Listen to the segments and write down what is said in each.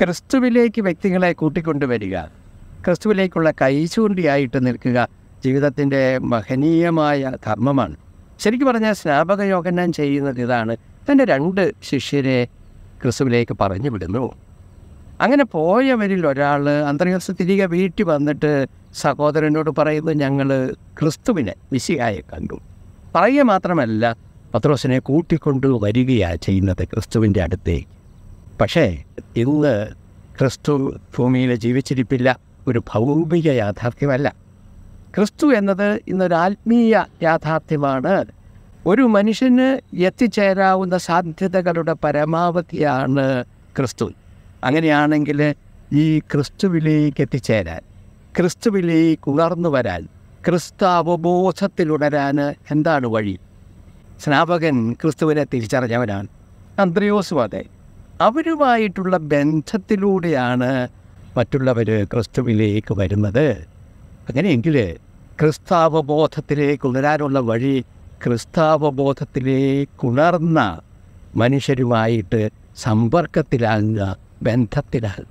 ക്രിസ്തുവിലേക്ക് വ്യക്തികളെ കൂട്ടിക്കൊണ്ടുവരിക. ക്രിസ്തുവിലേക്കുള്ള കൈചൂണ്ടിയായിട്ട് നിൽക്കുക ജീവിതത്തിന്റെ മഹനീയമായ ധർമ്മമാണ്. ശരിക്കും പറഞ്ഞാൽ സ്നാപക യോഗനാൻ ചെയ്യുന്നത് ഇതാണ്. തന്റെ രണ്ട് ശിഷ്യരെ ക്രിസ്തുവിലേക്ക് പറഞ്ഞു വിടുന്നു അങ്ങനെ പോയവരിൽ ഒരാൾ അന്തർയോസ് തിരികെ വീട്ടിൽ വന്നിട്ട് സഹോദരനോട് പറയുന്നത് ഞങ്ങൾ ക്രിസ്തുവിനെ വിശിയായി കണ്ടു. പറയുക മാത്രമല്ല പത്രോസിനെ കൂട്ടിക്കൊണ്ട് വരികയാണ് ചെയ്യുന്നത് ക്രിസ്തുവിന്റെ അടുത്തേക്ക്. പക്ഷേ ഇന്ന് ക്രിസ്തു ഭൂമിയിൽ ജീവിച്ചിരിപ്പില്ല ഒരു ഭൗമിക യാഥാർത്ഥ്യമല്ല. ക്രിസ്തു എന്നത് ഇന്നൊരു ആത്മീയ യാഥാർത്ഥ്യമാണ്. ഒരു മനുഷ്യന് എത്തിച്ചേരാവുന്ന സാധ്യതകളുടെ പരമാവധിയാണ് ക്രിസ്തു. അങ്ങനെയാണെങ്കിൽ ഈ ക്രിസ്തുവിലേക്ക് എത്തിച്ചേരാൻ ക്രിസ്തുവിലേക്ക് ഉണർന്നു വരാൻ ക്രിസ്തു അവബോധത്തിലുണരാൻ എന്താണ് വഴി? സ്നാപകൻ ക്രിസ്തുവിനെ തിരിച്ചറിഞ്ഞവനാണ്. അന്ത്രയോസും അതെ. അവരുമായിട്ടുള്ള ബന്ധത്തിലൂടെയാണ് മറ്റുള്ളവർ ക്രിസ്തുവിലേക്ക് വരുന്നത്. അങ്ങനെയെങ്കിൽ ക്രിസ്താവബോധത്തിലേക്ക് ഉണരാനുള്ള വഴി ക്രിസ്താവബോധത്തിലേക്ക് ഉണർന്ന മനുഷ്യരുമായിട്ട് സമ്പർക്കത്തിലാകുക ബന്ധത്തിലാകുക.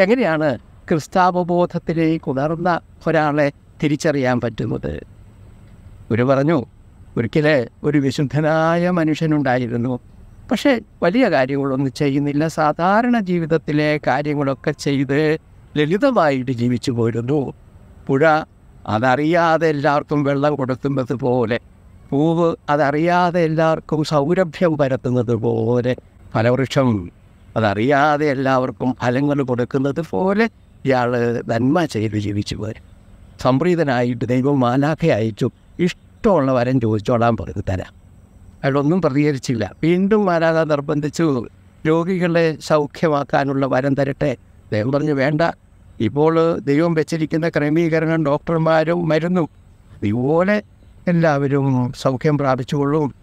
എങ്ങനെയാണ് ക്രിസ്താവബോധത്തിലേക്ക് ഉണർന്ന ഒരാളെ തിരിച്ചറിയാൻ പറ്റുന്നത്? ഒരു പറഞ്ഞു ഒരിക്കലെ ഒരു വിശുദ്ധനായ മനുഷ്യനുണ്ടായിരുന്നു. പക്ഷേ വലിയ കാര്യങ്ങളൊന്നും ചെയ്യുന്നില്ല. സാധാരണ ജീവിതത്തിലെ കാര്യങ്ങളൊക്കെ ചെയ്ത് ലളിതമായിട്ട് ജീവിച്ചു പോരുന്നു. പുഴ അതറിയാതെ എല്ലാവർക്കും വെള്ളം കൊടുക്കുന്നത് പോലെ പൂവ് അതറിയാതെ എല്ലാവർക്കും സൗരഭ്യം പരത്തുന്നത് പോലെ ഫലവൃക്ഷം അതറിയാതെ എല്ലാവർക്കും ഫലങ്ങൾ കൊടുക്കുന്നത് പോലെ ഇയാൾ നന്മ ചെയ്ത് ജീവിച്ചു പോരും. സംപ്രീതനായിട്ട് ദൈവം മാലാഖ അയച്ചു ഇഷ്ടമുള്ള വരം ചോദിച്ചോളാൻ പറഞ്ഞു തരാം. അയാളൊന്നും പ്രതികരിച്ചില്ല. വീണ്ടും മാലാഖ നിർബന്ധിച്ചു. രോഗികളെ സൗഖ്യമാക്കാനുള്ള വരം തരട്ടെ. ദൈവം പറഞ്ഞു വേണ്ട. ഇപ്പോൾ ദൈവം വെച്ചിരിക്കുന്ന ക്രമീകരണം ഡോക്ടർമാരും മരുന്നും ഇതുപോലെ എല്ലാവരും സൗഖ്യം പ്രാപിച്ചുകൊള്ളും.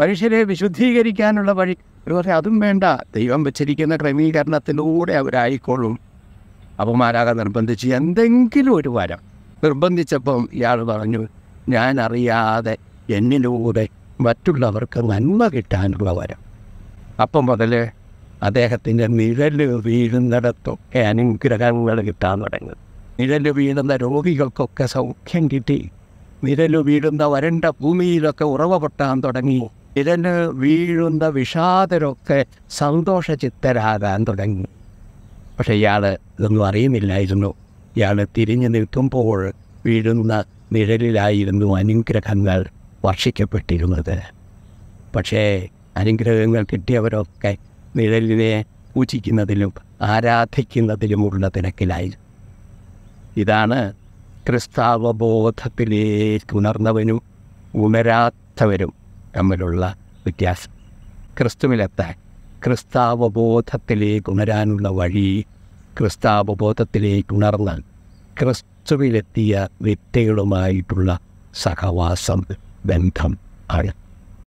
മനുഷ്യരെ വിശുദ്ധീകരിക്കാനുള്ള വഴി ഒരു അതും വേണ്ട. ദൈവം വെച്ചിരിക്കുന്ന ക്രമീകരണത്തിലൂടെ അവരായിക്കൊള്ളും അപ്പം മാരാക നിർബന്ധിച്ച്. എന്തെങ്കിലും ഒരു വരം. നിർബന്ധിച്ചപ്പം ഇയാൾ പറഞ്ഞു ഞാൻ അറിയാതെ എന്നിലൂടെ മറ്റുള്ളവർക്ക് നന്മ കിട്ടാനുള്ള വരം. അപ്പം മുതൽ അദ്ദേഹത്തിന്റെ നിഴൽ വീഴുന്നിടത്തൊക്കെ അനുഗ്രഹങ്ങൾ കിട്ടാൻ തുടങ്ങി. നിഴൽ വീഴുന്ന രോഗികൾക്കൊക്കെ സൗഖ്യം കിട്ടി. നിഴൽ വീഴുന്ന വരണ്ട ഭൂമിയിലൊക്കെ ഉറവ പൊട്ടാൻ തുടങ്ങി. നിഴൽ വീഴുന്ന വിഷാദരൊക്കെ സന്തോഷചിത്തരാകാൻ തുടങ്ങി. പക്ഷേ ഇയാൾ ഇതൊന്നും അറിയുന്നില്ലായിരുന്നു. ഇയാൾ തിരിഞ്ഞു നിൽക്കുമ്പോൾ വീഴുന്ന നിഴലിലായിരുന്നു അനുഗ്രഹങ്ങൾ. വർഷിക്കപ്പെട്ടിരുന്നത്. പക്ഷേ അനുഗ്രഹങ്ങൾ കിട്ടിയവരൊക്കെ നിഴലിനെ പൂജിക്കുന്നതിലും ആരാധിക്കുന്നതിലുമുള്ള തിരക്കിലായി ഇതാണ് ക്രിസ്താവബോധത്തിലേക്ക് ഉണർന്നവനും ഉണരാത്തവരും തമ്മിലുള്ള വ്യത്യാസം. ക്രിസ്തുവിലെത്താൻ ക്രിസ്താവബോധത്തിലേക്ക് ഉണരാനുള്ള വഴി ക്രിസ്താവബോധത്തിലേക്ക് ഉണർന്നാൽ ക്രിസ്തുവിലെത്തിയ വ്യക്തികളുമായിട്ടുള്ള സഹവാസം then come higher.